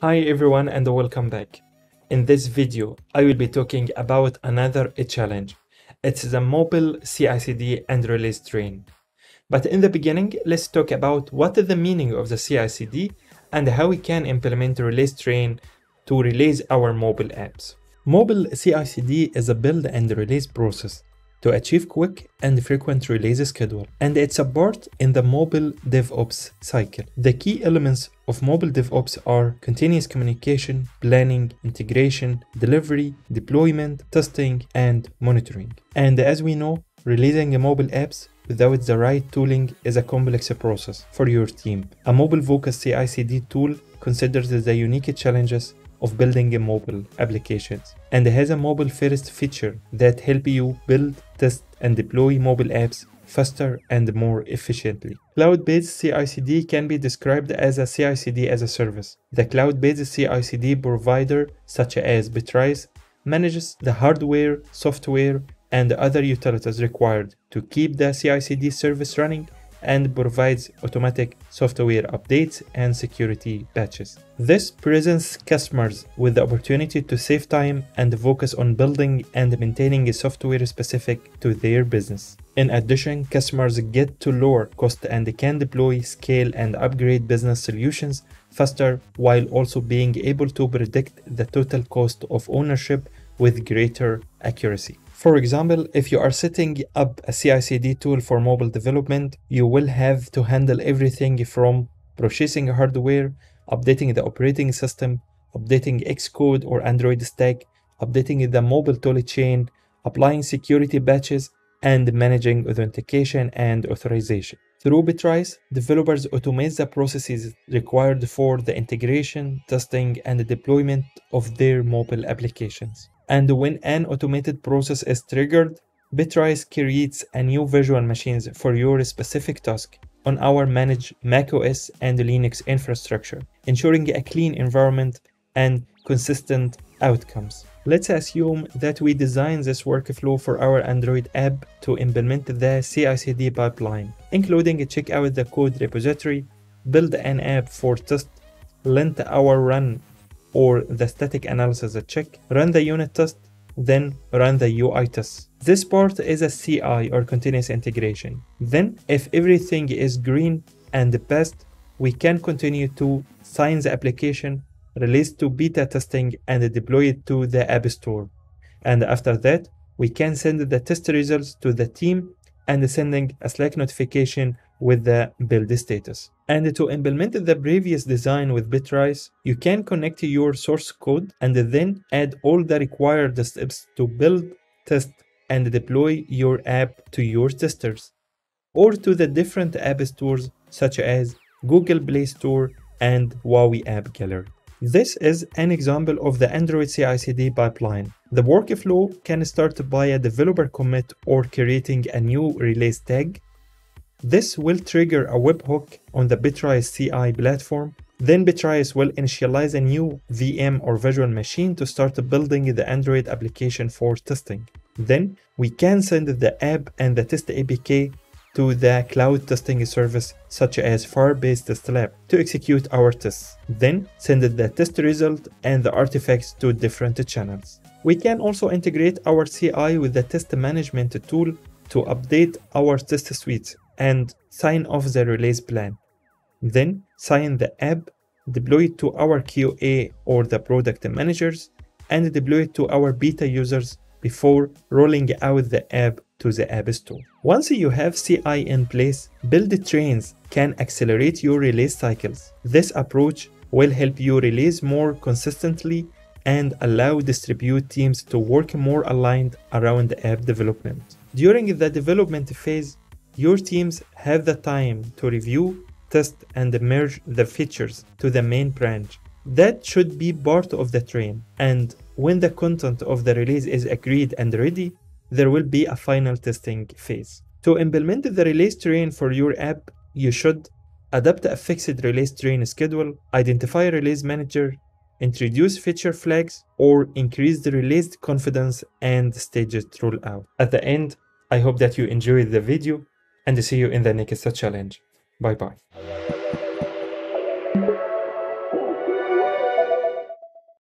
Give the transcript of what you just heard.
Hi everyone and welcome back. In this video, I will be talking about another challenge. It's the mobile CI/CD and release train. But in the beginning, let's talk about what is the meaning of the CI/CD and how we can implement release train to release our mobile apps. Mobile CI/CD is a build and release process to achieve quick and frequent release schedule, and it's a part in the mobile DevOps cycle. The key elements of mobile DevOps are continuous communication, planning, integration, delivery, deployment, testing, and monitoring. And as we know, releasing mobile apps without the right tooling is a complex process for your team. A mobile focused CI/CD tool considers the unique challenges of building a mobile applications and has a mobile first feature that help you build, test and deploy mobile apps faster and more efficiently. Cloud-based CI/CD can be described as a CI/CD as a service. The cloud-based CI/CD provider such as Bitrise manages the hardware, software and other utilities required to keep the CI/CD service running and provides automatic software updates and security patches. This presents customers with the opportunity to save time and focus on building and maintaining a software specific to their business. In addition, customers get to lower cost and can deploy, scale, and upgrade business solutions faster while also being able to predict the total cost of ownership with greater accuracy. For example, if you are setting up a CI/CD tool for mobile development, you will have to handle everything from processing hardware, updating the operating system, updating Xcode or Android stack, updating the mobile tool chain, applying security patches, and managing authentication and authorization. Through Bitrise, developers automate the processes required for the integration, testing, and deployment of their mobile applications. And when an automated process is triggered, Bitrise creates a new virtual machines for your specific task on our managed macOS and Linux infrastructure, ensuring a clean environment and consistent outcomes. Let's assume that we design this workflow for our Android app to implement the CI/CD pipeline, including check out the code repository, build an app for test, lint our run or the static analysis check, run the unit test, then run the UI test. This part is a CI or continuous integration. Then, if everything is green and passed, we can continue to sign the application, release to beta testing, and deploy it to the App Store. And after that, we can send the test results to the team and sending a Slack notification with the build status. And to implement the previous design with Bitrise, you can connect your source code and then add all the required steps to build, test, and deploy your app to your testers, or to the different app stores such as Google Play Store and Huawei App Gallery. This is an example of the Android CI/CD pipeline. The workflow can start by a developer commit or creating a new release tag this will trigger a webhook on the Bitrise CI platform. Then Bitrise will initialize a new VM or virtual machine to start building the Android application for testing. Then we can send the app and the test APK to the cloud testing service such as Firebase Test Lab to execute our tests. Then send the test result and the artifacts to different channels. We can also integrate our CI with the test management tool to update our test suites and sign off the release plan. Then sign the app, deploy it to our QA or the product managers, and deploy it to our beta users before rolling out the app to the App Store. Once you have CI in place, build trains can accelerate your release cycles. This approach will help you release more consistently and allow distribute teams to work more aligned around the app development. During the development phase, your teams have the time to review, test, and merge the features to the main branch. That should be part of the train. And when the content of the release is agreed and ready, there will be a final testing phase. To implement the release train for your app, you should adapt a fixed release train schedule, identify a release manager, introduce feature flags, or increase the release confidence and staged rollout. At the end, I hope that you enjoyed the video and see you in the next challenge. Bye bye.